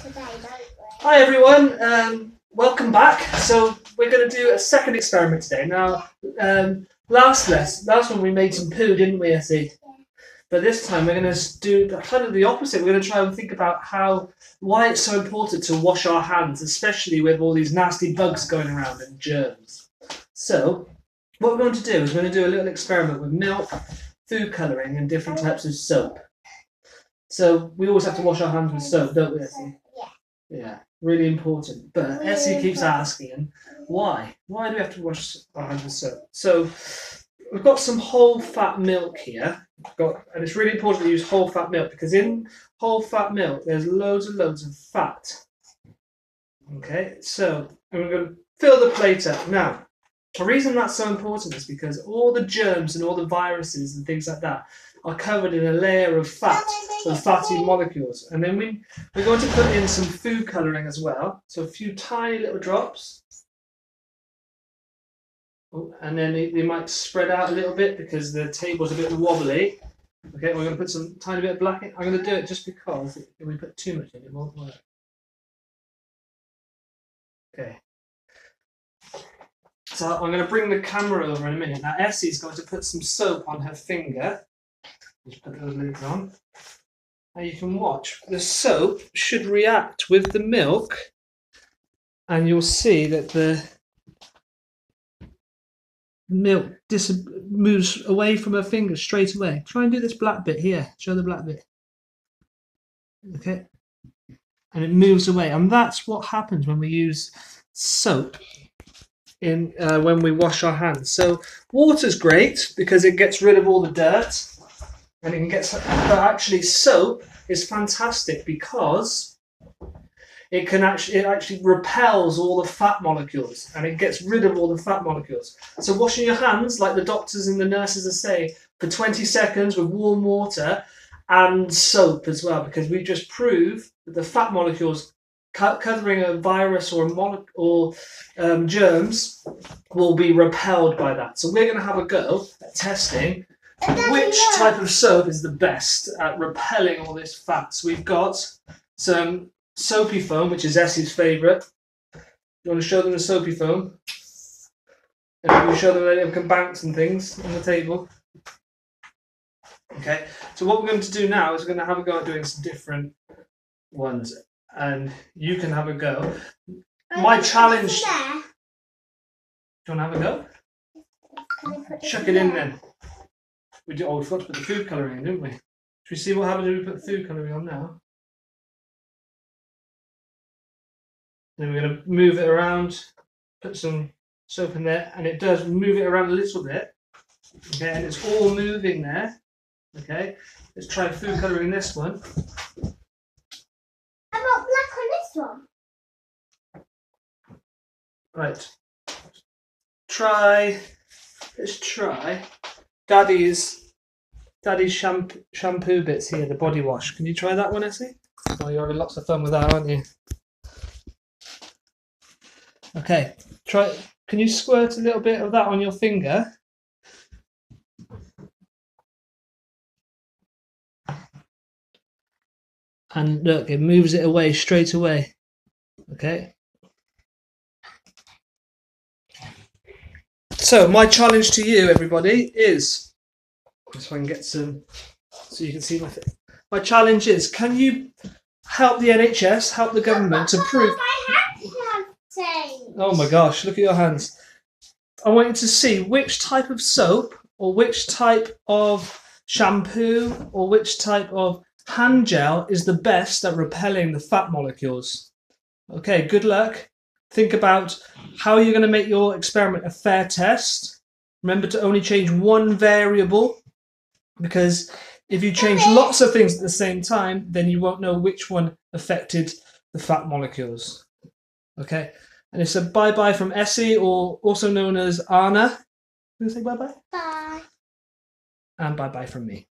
Hi everyone, um, welcome back. So we're going to do a second experiment today. Now, um, last lesson, last one we made some poo, didn't we, Essie? But this time we're going to do the, kind of the opposite. We're going to try and think about how why it's so important to wash our hands, especially with all these nasty bugs going around and germs. So, what we're going to do is we're going to do a little experiment with milk, food colouring, and different types of soap. So we always have to wash our hands with soap, don't we, Essie? Yeah. Really important. But Essie keeps asking, why? Why do we have to wash our hands with soap? So we've got some whole fat milk here. We've got, and it's really important to use whole fat milk because in whole fat milk there's loads and loads of fat. Okay, so and we're going to fill the plate up now. The reason that's so important is because all the germs and all the viruses and things like that are covered in a layer of fat, so fatty molecules. And then we, we're going to put in some food colouring as well. So a few tiny little drops. Oh, and then they, they might spread out a little bit because the table's a bit wobbly. Okay, we're going to put some tiny bit of black in. I'm going to do it just because if we put too much in, it won't work. Okay. I'm going to bring the camera over in a minute. Now Essie's going to put some soap on her finger. Just put those lids on. Now you can watch. The soap should react with the milk, and you'll see that the milk dis- moves away from her finger straight away. Try and do this black bit here. Show the black bit. Okay. And it moves away, and that's what happens when we use soap in uh, when we wash our hands. So water's great because it gets rid of all the dirt, and it can get. But actually, soap is fantastic because it can actually it actually repels all the fat molecules and it gets rid of all the fat molecules. So washing your hands, like the doctors and the nurses are saying, for 20 seconds with warm water and soap as well, because we just prove that the fat molecules covering a virus or a mole- or um, germs will be repelled by that. So we're going to have a go at testing which type of soap is the best at repelling all this fat. So we've got some soapy foam, which is Essie's favourite. You want to show them the soapy foam? And you show them that it can bounce and things on the table. Okay, so what we're going to do now is we're going to have a go at doing some different ones, and you can have a go. My challenge- There. Do you want to have a go? Chuck it in then. We do. Oh, we forgot to put the food colouring in, didn't we? Should we see what happens if we put the food colouring on now? Then we're going to move it around, put some soap in there, and it does move it around a little bit. Okay, and it's all moving there. Okay, let's try food colouring this one. How about black on this one? Right. Try. Let's try. Daddy's. Daddy's shampoo, shampoo bits here, the body wash. Can you try that one, Essie? Oh, you're having lots of fun with that, aren't you? Okay. Try. Can you squirt a little bit of that on your finger? And look, it moves it away straight away. Okay. So my challenge to you, everybody, is just so I can get some, so you can see my. Thing. My challenge is: Can you help the NHS, help the government to prove? My hands. Oh my gosh! Look at your hands. I want you to see which type of soap, or which type of shampoo, or which type of hand gel is the best at repelling the fat molecules. Okay. Good luck. Think about how you're going to make your experiment a fair test. Remember to only change one variable because if you change lots of things at the same time, then you won't know which one affected the fat molecules. Okay, and it's a bye bye from Essie, or also known as Anna. You gonna say bye bye? Bye. And bye bye from me.